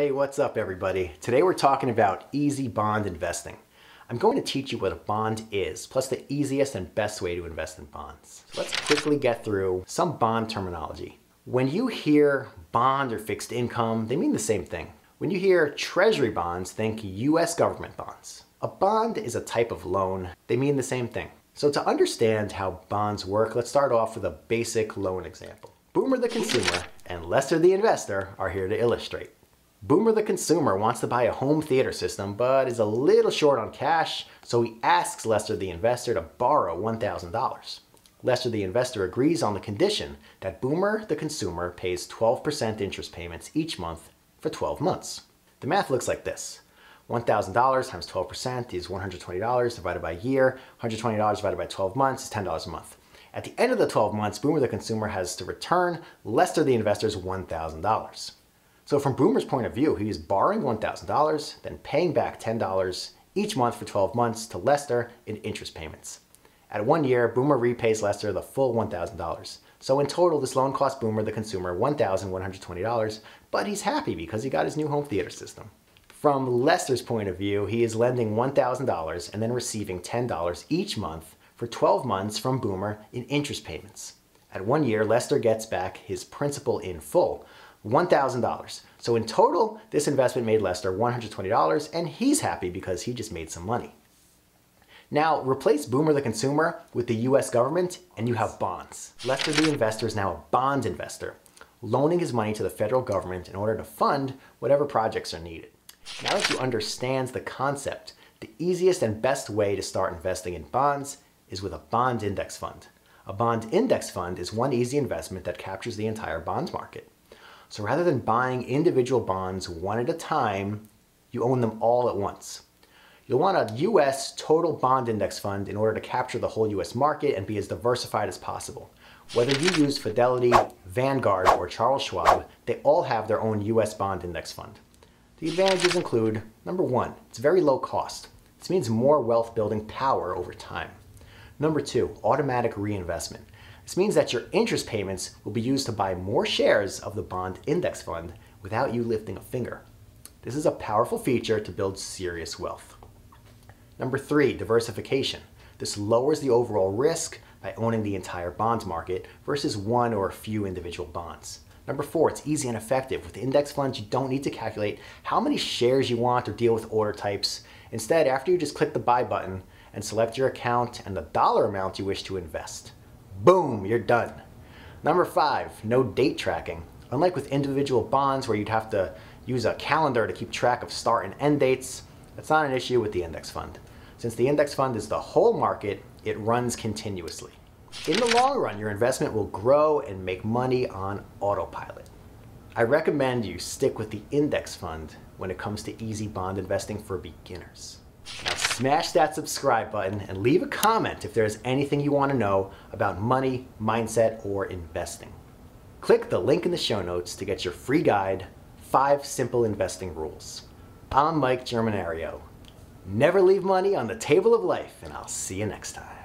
Hey, what's up everybody? Today we're talking about easy bond investing. I'm going to teach you what a bond is, plus the easiest and best way to invest in bonds. So let's quickly get through some bond terminology. When you hear bond or fixed income, they mean the same thing. When you hear treasury bonds, think US government bonds. A bond is a type of loan. They mean the same thing. So to understand how bonds work, let's start off with a basic loan example. Boomer the consumer and Lester the investor are here to illustrate. Boomer the consumer wants to buy a home theater system, but is a little short on cash, so he asks Lester the investor to borrow $1,000. Lester the investor agrees on the condition that Boomer the consumer pays 12% interest payments each month for 12 months. The math looks like this. $1,000 times 12% is $120 divided by a year. $120 divided by 12 months is $10 a month. At the end of the 12 months, Boomer the consumer has to return Lester the investor's $1,000. So from Boomer's point of view, he is borrowing $1,000, then paying back $10 each month for 12 months to Lester in interest payments. At one year, Boomer repays Lester the full $1,000. So in total, this loan cost Boomer, the consumer, $1,120, but he's happy because he got his new home theater system. From Lester's point of view, he is lending $1,000 and then receiving $10 each month for 12 months from Boomer in interest payments. At one year, Lester gets back his principal in full, $1,000. So in total, this investment made Lester $120 and he's happy because he just made some money. Now, replace Boomer the consumer with the US government and you have bonds. Lester the investor is now a bond investor, loaning his money to the federal government in order to fund whatever projects are needed. Now that you understand the concept, the easiest and best way to start investing in bonds is with a bond index fund. A bond index fund is one easy investment that captures the entire bond market. So rather than buying individual bonds one at a time, you own them all at once. You'll want a US total bond index fund in order to capture the whole US market and be as diversified as possible. Whether you use Fidelity, Vanguard, or Charles Schwab, they all have their own US bond index fund. The advantages include, number one, it's very low cost. This means more wealth building power over time. Number two, automatic reinvestment. This means that your interest payments will be used to buy more shares of the bond index fund without you lifting a finger. This is a powerful feature to build serious wealth. Number three, diversification. This lowers the overall risk by owning the entire bonds market versus one or a few individual bonds. Number four, it's easy and effective. With index funds, you don't need to calculate how many shares you want or deal with order types. Instead, after you just click the buy button and select your account and the dollar amount you wish to invest. Boom, you're done. Number five, no date tracking. Unlike with individual bonds where you'd have to use a calendar to keep track of start and end dates, that's not an issue with the index fund. Since the index fund is the whole market, it runs continuously. In the long run, your investment will grow and make money on autopilot. I recommend you stick with the index fund when it comes to easy bond investing for beginners. Now smash that subscribe button and leave a comment if there's anything you want to know about money, mindset, or investing. Click the link in the show notes to get your free guide, 5 Simple Investing Rules. I'm Mike Germinario. Never leave money on the table of life, and I'll see you next time.